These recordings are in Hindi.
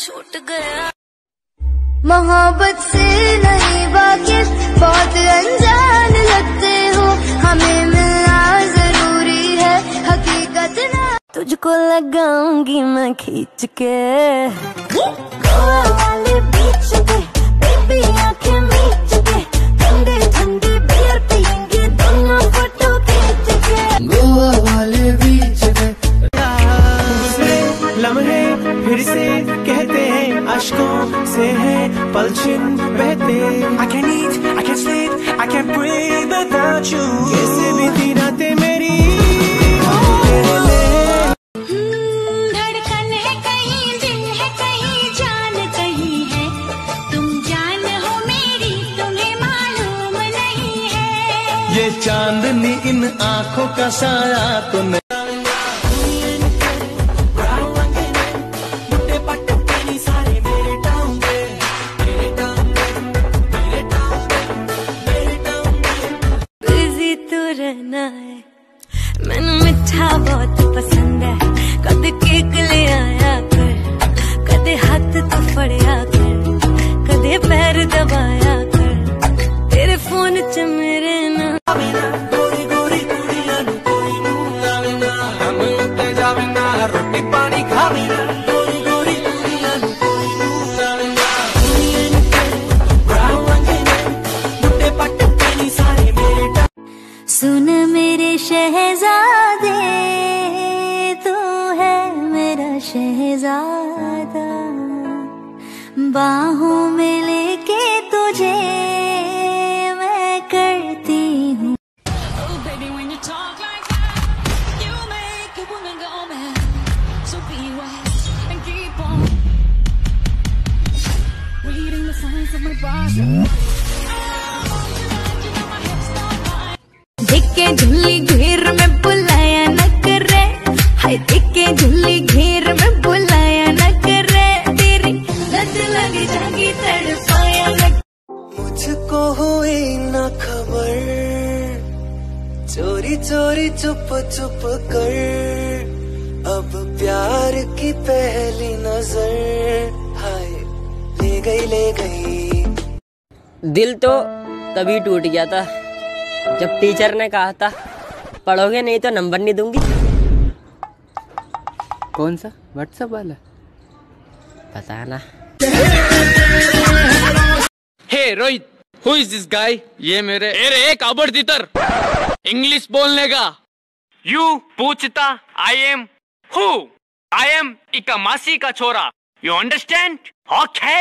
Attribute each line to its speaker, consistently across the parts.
Speaker 1: छूट गया।
Speaker 2: मोहब्बत से नहीं वाकिफ बहुत अनजान लगते हो। हमें मिलना ज़रूरी है हकीकत ना।
Speaker 1: तुझको लगाऊँगी मैं खींच के। गोवा वाले बीच पे
Speaker 3: अशकों से है पलछिन बहते। I can't eat, I can't sleep, I can't breathe without you. कैसे बीती रातें मेरी।
Speaker 1: धड़कन है कहीं दिल है कहीं जान कहीं है। तुम जान हो मेरी तुम्हें मालूम नहीं है।
Speaker 3: ये चांदनी इन आँखों का साया तो नहीं
Speaker 1: मिठा बहुत पसंद है। कद केक ले आया कर कदे हाथ तो फड़या कर कदे पैर दबाया कर। तेरे फ़ोन च मेरे ना
Speaker 3: गोरी गोरी कुड़ियाँ नु कोई नू लावे ना हम उत्ते जावे ना रोटी पानी खावे ना गोरी गोरी कुड़ियाँ
Speaker 1: शहजादा बाहों में लेके तुझे मैं करती हूँ।
Speaker 4: Oh, baby, when
Speaker 3: चोरी चोरी चुप चुप कर। अब प्यार की पहली नज़र। हाय ले गई ले गई।
Speaker 5: दिल तो तभी टूट गया था जब टीचर ने कहा था पढ़ोगे नहीं तो नंबर नहीं दूँगी।
Speaker 6: कौन सा? व्हाट्सएप वाला?
Speaker 5: पता ना।
Speaker 7: Hey Rohit who is this guy ये मेरे अरे एक अबर तीतर इंग्लिश बोलने का यू पूछता I am who I am इका मासी का छोरा। यू अंडरस्टैंड ओके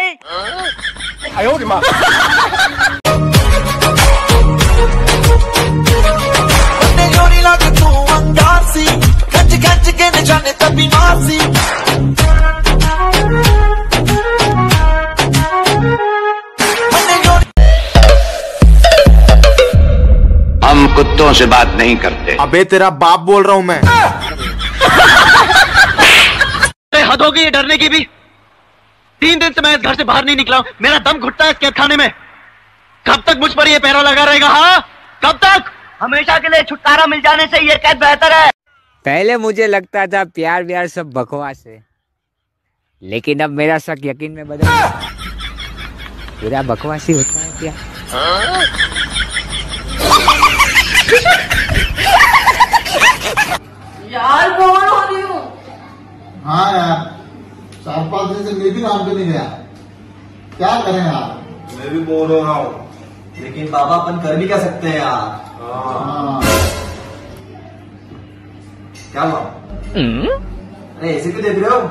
Speaker 8: कुत्तों से बात नहीं करते।
Speaker 9: अबे तेरा बाप बोल रहा हूँ मैं।
Speaker 7: हद होगी ये डरने की भी। तीन दिन से मैं इस घर से बाहर नहीं निकला मेरा दम घुटता है इस कैद खाने में। कब तक मुझ पर ये पैरा लगा रहेगा हाँ? कब तक? हमेशा के लिए छुटकारा मिल जाने से ये कैद बेहतर है।
Speaker 6: पहले मुझे लगता था प्यार व्यार सब बकवास है। लेकिन अब मेरा शक यकीन में बदल गया। पूरा बकवास ही होता है क्या?
Speaker 9: से मैं भी काम पे नहीं गया? क्या करें यार मैं भी बोर हो रहा हूँ।
Speaker 3: लेकिन बाबा अपन कर भी क्या सकते हैं यार?
Speaker 9: हाँ।
Speaker 3: क्या हुआ? अरे ऐसे क्यों देख रहे हो?